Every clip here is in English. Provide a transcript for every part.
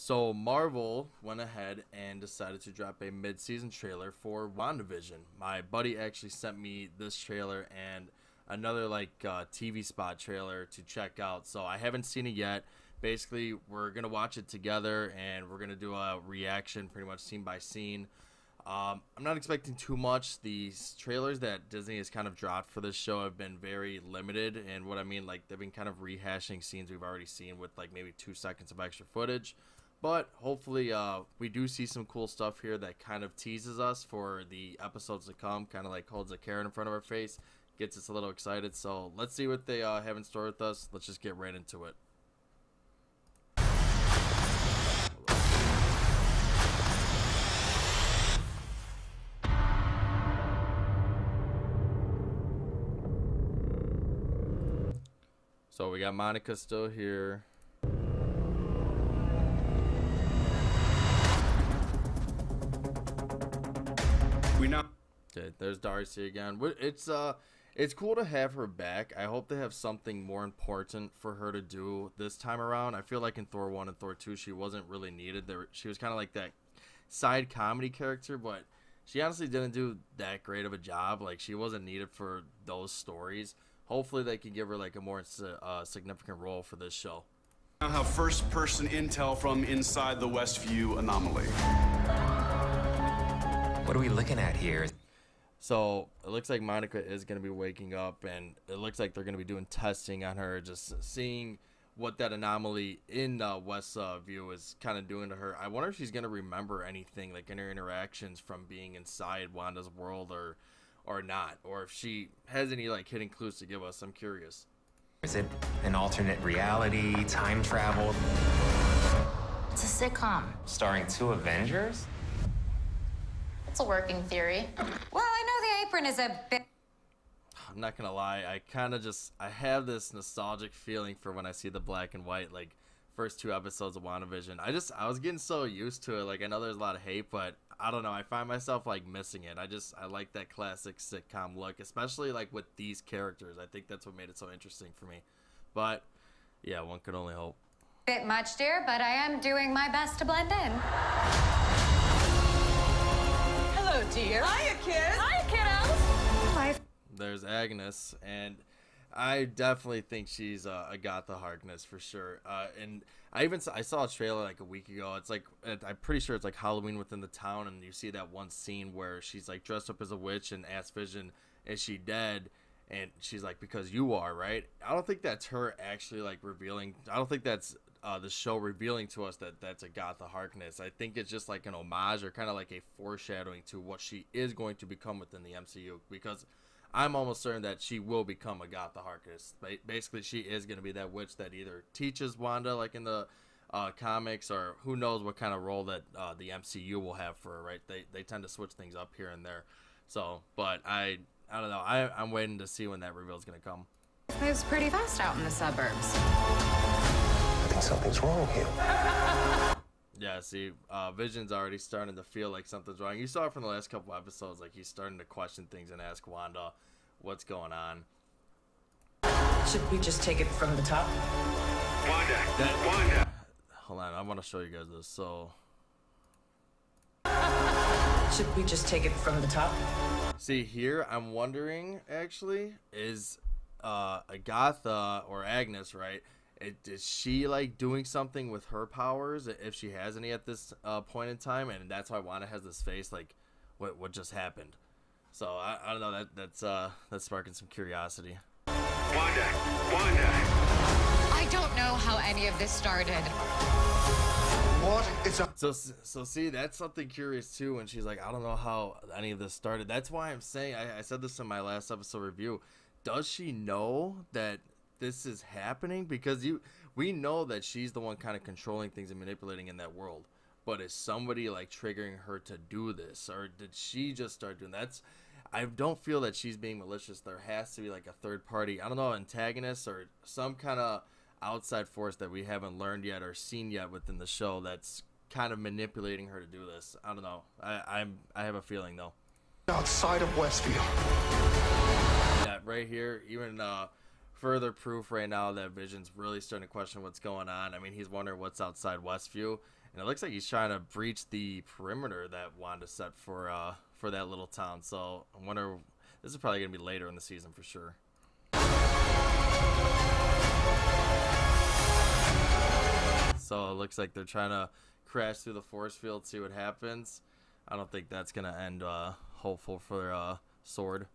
So Marvel went ahead and decided to drop a mid-season trailer for WandaVision. My buddy actually sent me this trailer and another like uh, TV spot trailer to check out. So I haven't seen it yet. Basically, we're gonna watch it together and we're gonna do a reaction, pretty much scene by scene. Um, I'm not expecting too much. These trailers that Disney has kind of dropped for this show have been very limited, and what I mean, like they've been kind of rehashing scenes we've already seen with like maybe two seconds of extra footage. But hopefully, uh, we do see some cool stuff here that kind of teases us for the episodes to come. Kind of like holds a carrot in front of our face, gets us a little excited. So let's see what they uh, have in store with us. Let's just get right into it. So we got Monica still here. Okay, there's Darcy again. It's uh, it's cool to have her back. I hope they have something more important for her to do this time around. I feel like in Thor one and Thor two, she wasn't really needed. There, she was kind of like that side comedy character, but she honestly didn't do that great of a job. Like she wasn't needed for those stories. Hopefully, they can give her like a more uh, significant role for this show. Now have first-person intel from inside the Westview anomaly. What are we looking at here? So it looks like Monica is going to be waking up, and it looks like they're going to be doing testing on her, just seeing what that anomaly in uh, West uh, View is kind of doing to her. I wonder if she's going to remember anything, like in her interactions from being inside Wanda's world, or or not, or if she has any like hidden clues to give us. I'm curious. Is it an alternate reality, time travel? It's a sitcom starring two Avengers. It's a working theory. Well, I know the apron is a bit. I'm not gonna lie, I kind of just I have this nostalgic feeling for when I see the black and white like first two episodes of WandaVision. I just I was getting so used to it. Like I know there's a lot of hate, but I don't know. I find myself like missing it. I just I like that classic sitcom look, especially like with these characters. I think that's what made it so interesting for me. But yeah, one could only hope. Bit much, dear, but I am doing my best to blend in. Hello, dear. Hiya, kids. Hiya, kiddos. Hi. There's Agnes, and I definitely think she's uh, Agatha Harkness for sure. Uh, and I even saw, I saw a trailer like a week ago. It's like I'm pretty sure it's like Halloween within the town, and you see that one scene where she's like dressed up as a witch and asks Vision, "Is she dead?" And she's like, "Because you are, right?" I don't think that's her actually like revealing. I don't think that's uh, the show revealing to us that that's Agatha Harkness. I think it's just like an homage or kind of like a foreshadowing to what she is going to become within the MCU because I'm almost certain that she will become Agatha Harkness. Basically, she is going to be that witch that either teaches Wanda, like in the uh, comics, or who knows what kind of role that uh, the MCU will have for her. Right? They they tend to switch things up here and there. So, but I I don't know. I I'm waiting to see when that reveal is going to come. Moves pretty fast out in the suburbs think something's wrong here. Yeah, see, uh, Vision's already starting to feel like something's wrong. You saw it from the last couple episodes, like he's starting to question things and ask Wanda what's going on. Should we just take it from the top? Wanda, that, Wanda. Hold on, I want to show you guys this. So, should we just take it from the top? See here, I'm wondering actually, is uh, Agatha or Agnes right? It, is she like doing something with her powers if she has any at this uh, point in time? And that's why wanda has this face like what what just happened? So i, I don't know that that's uh that's sparking some curiosity. Wanda wanda. I don't know how any of this started. What? It's a so so see that's something curious too when she's like i don't know how any of this started. That's why i'm saying I, I said this in my last episode review. Does she know that this is happening? Because you we know that she's the one kind of controlling things and manipulating in that world. But is somebody like triggering her to do this? Or did she just start doing that's i don't feel that she's being malicious. There has to be like a third party i don't know antagonist or some kind of outside force that we haven't learned yet or seen yet within the show that's kind of manipulating her to do this. I don't know. I i'm i have a feeling though. Outside of westview. Yeah right here even uh further proof right now that Vision's really starting to question what's going on. I mean, he's wondering what's outside Westview, and it looks like he's trying to breach the perimeter that Wanda set for uh for that little town. So I wonder. This is probably gonna be later in the season for sure. So it looks like they're trying to crash through the force field, see what happens. I don't think that's gonna end uh, hopeful for uh, Sword.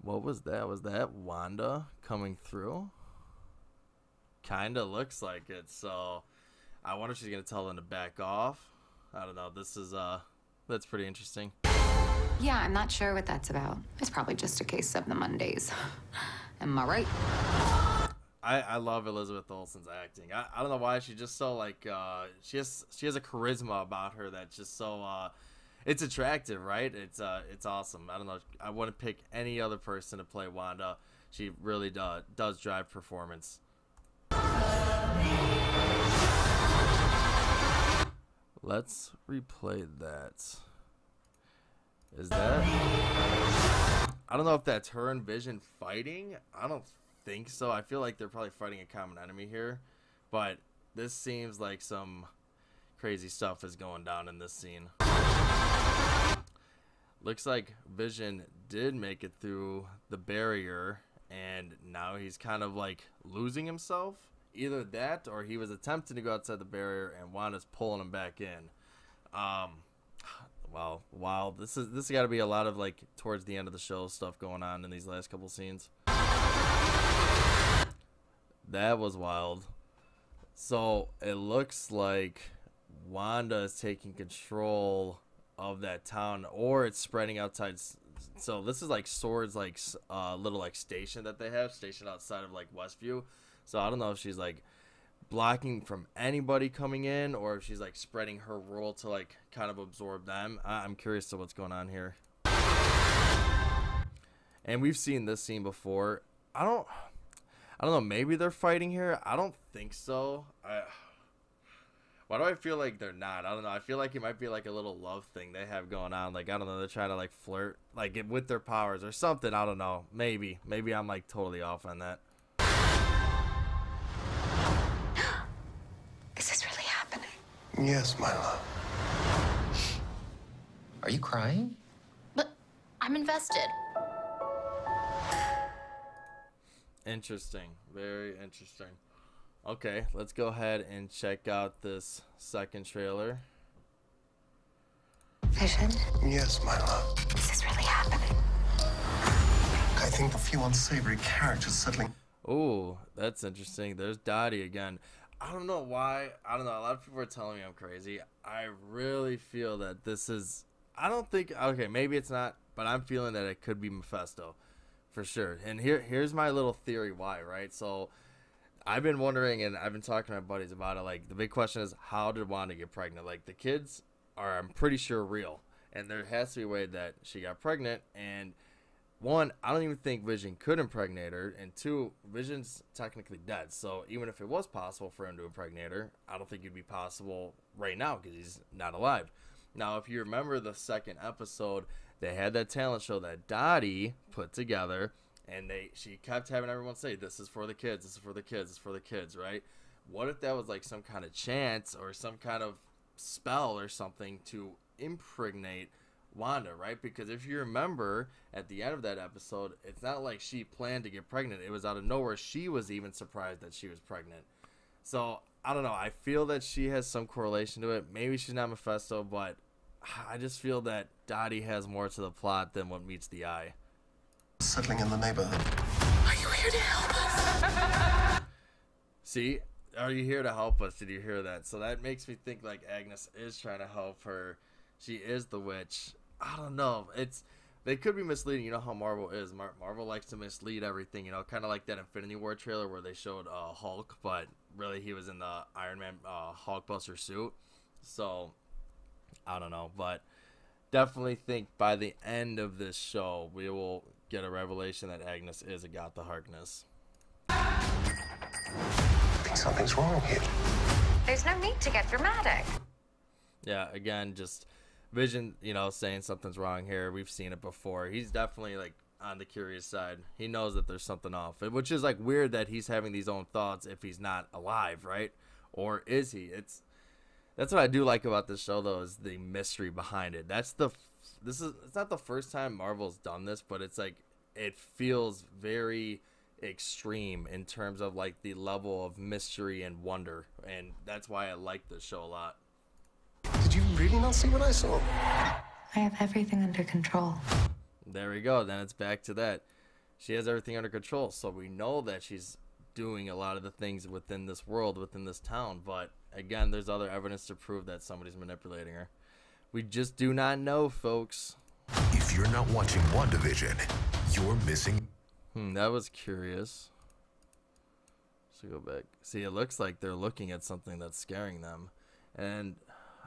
What was that? Was that Wanda coming through? Kinda looks like it. So I wonder if she's gonna tell them to back off. I don't know. This is uh, that's pretty interesting. Yeah, I'm not sure what that's about. It's probably just a case of the Mondays. Am I right? I, I love Elizabeth Olsen's acting. I, I don't know why she's just so like uh she has she has a charisma about her that's just so uh it's attractive, right? It's uh it's awesome. I don't know. I wouldn't pick any other person to play Wanda. She really does does drive performance. Let's replay that. Is that I don't know if that's her and Vision fighting. I don't think so. I feel like they're probably fighting a common enemy here, but this seems like some crazy stuff is going down in this scene. Looks like Vision did make it through the barrier, and now he's kind of like losing himself. Either that, or he was attempting to go outside the barrier, and Wanda's pulling him back in. Um, wow, wow, this is this has got to be a lot of like towards the end of the show stuff going on in these last couple scenes. That was wild. So it looks like Wanda is taking control of that town, or it's spreading outside. So this is like Sword's like uh, little like station that they have stationed outside of like Westview. So I don't know if she's like blocking from anybody coming in, or if she's like spreading her rule to like kind of absorb them. I- I'm curious to what's going on here. And we've seen this scene before. I don't. I don't know. Maybe they're fighting here. I don't think so. I, why do I feel like they're not? I don't know. I feel like it might be like a little love thing they have going on. Like I don't know. They're trying to like flirt, like it- with their powers or something. I don't know. Maybe. Maybe I'm like totally off on that. Is this really happening? Yes, my love. Are you crying? But I'm invested. Interesting. Very interesting. Okay, let's go ahead and check out this second trailer. Vision? Yes, my love. Is this really happening? I think a few unsavory characters settling. Oh, that's interesting. There's Dottie again. I don't know why. I don't know. A lot of people are telling me I'm crazy. I really feel that this is. I don't think. Okay, maybe it's not, but I'm feeling that it could be Mephisto, for sure. And here, here's my little theory why. Right. So, I've been wondering, and I've been talking to my buddies about it. Like the big question is, how did Wanda get pregnant? Like the kids are, I'm pretty sure, real, and there has to be a way that she got pregnant. And one, I don't even think Vision could impregnate her, and two, Vision's technically dead. So even if it was possible for him to impregnate her, I don't think it'd be possible right now because he's not alive. Now, if you remember the second episode, they had that talent show that Dottie put together, and they she kept having everyone say, "This is for the kids. This is for the kids. This is for the kids." Right? What if that was like some kind of chance or some kind of spell or something to impregnate Wanda, right? Because if you remember at the end of that episode, it's not like she planned to get pregnant. It was out of nowhere. She was even surprised that she was pregnant. So I don't know. I feel that she has some correlation to it. Maybe she's not Mephisto, but I just feel that Dottie has more to the plot than what meets the eye. Settling in the neighborhood. Are you here to help us? See, are you here to help us? Did you hear that? So that makes me think like Agnes is trying to help her. She is the witch. I don't know. It's they could be misleading. You know how Marvel is. Mar- Marvel likes to mislead everything. You know, kind of like that Infinity War trailer where they showed uh, Hulk, but really he was in the Iron Man uh, Hulkbuster suit. So I don't know, but definitely think by the end of this show we will get a revelation that Agnes is a Agatha Harkness. I think something's wrong here. There's no need to get dramatic. Yeah, again, just Vision, you know, saying something's wrong here. We've seen it before. He's definitely like on the curious side. He knows that there's something off, which is like weird that he's having these own thoughts if he's not alive, right? Or is he? It's that's what I do like about this show though is the mystery behind it. That's the this is it's not the first time Marvel's done this, but it's like it feels very extreme in terms of like the level of mystery and wonder, and that's why I like this show a lot. Did you really not see what I saw? I have everything under control. There we go. Then it's back to that. She has everything under control, so we know that she's doing a lot of the things within this world, within this town. But again, there's other evidence to prove that somebody's manipulating her. We just do not know, folks. If you're not watching WandaVision, you're missing. Hmm, that was curious. So go back. See, it looks like they're looking at something that's scaring them. And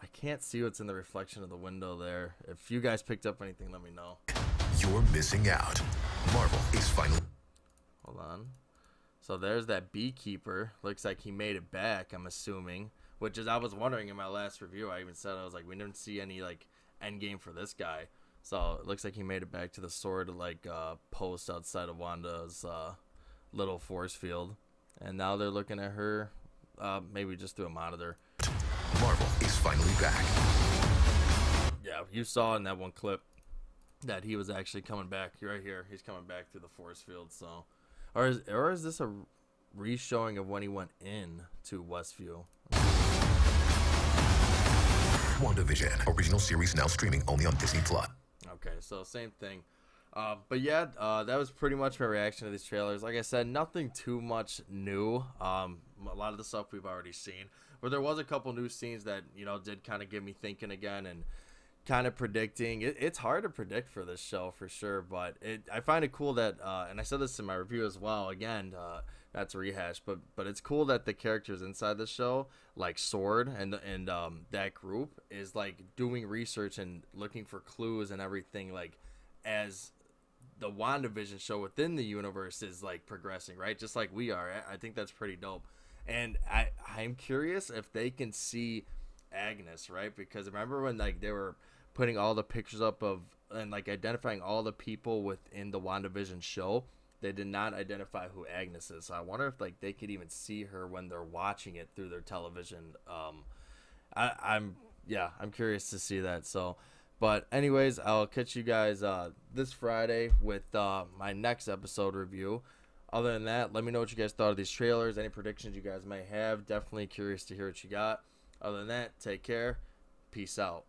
I can't see what's in the reflection of the window there. If you guys picked up anything, let me know. You're missing out. Marvel is finally. Hold on. So there's that beekeeper. Looks like he made it back, I'm assuming. Which is, I was wondering in my last review, I even said, I was like, we didn't see any, like, end game for this guy. So it looks like he made it back to the sword, like, uh, post outside of Wanda's, uh, little force field. And now they're looking at her, uh, maybe just through a monitor. Marvel is finally back. Yeah, you saw in that one clip that he was actually coming back right here. He's coming back through the force field. So, or is or is this a re-showing of when he went in to Westview? WandaVision original series now streaming only on Disney Plus. Okay, so same thing. Uh, but yeah, uh, that was pretty much my reaction to these trailers. Like I said, nothing too much new. Um, a lot of the stuff we've already seen. But there was a couple new scenes that you know did kind of get me thinking again and kind of predicting. It, it's hard to predict for this show for sure, but it I find it cool that uh, and I said this in my review as well. Again, uh, not rehash, but but it's cool that the characters inside the show, like Sword and and um, that group, is like doing research and looking for clues and everything like as the WandaVision show within the universe is like progressing, right? Just like we are. I think that's pretty dope. And I I'm curious if they can see Agnes, right? Because remember when like they were putting all the pictures up of and like identifying all the people within the WandaVision show, they did not identify who Agnes is. So I wonder if like they could even see her when they're watching it through their television. Um I, I'm yeah, I'm curious to see that. So but anyways, I'll catch you guys uh, this Friday with uh, my next episode review. Other than that, let me know what you guys thought of these trailers. Any predictions you guys may have. Definitely curious to hear what you got. Other than that, take care. Peace out.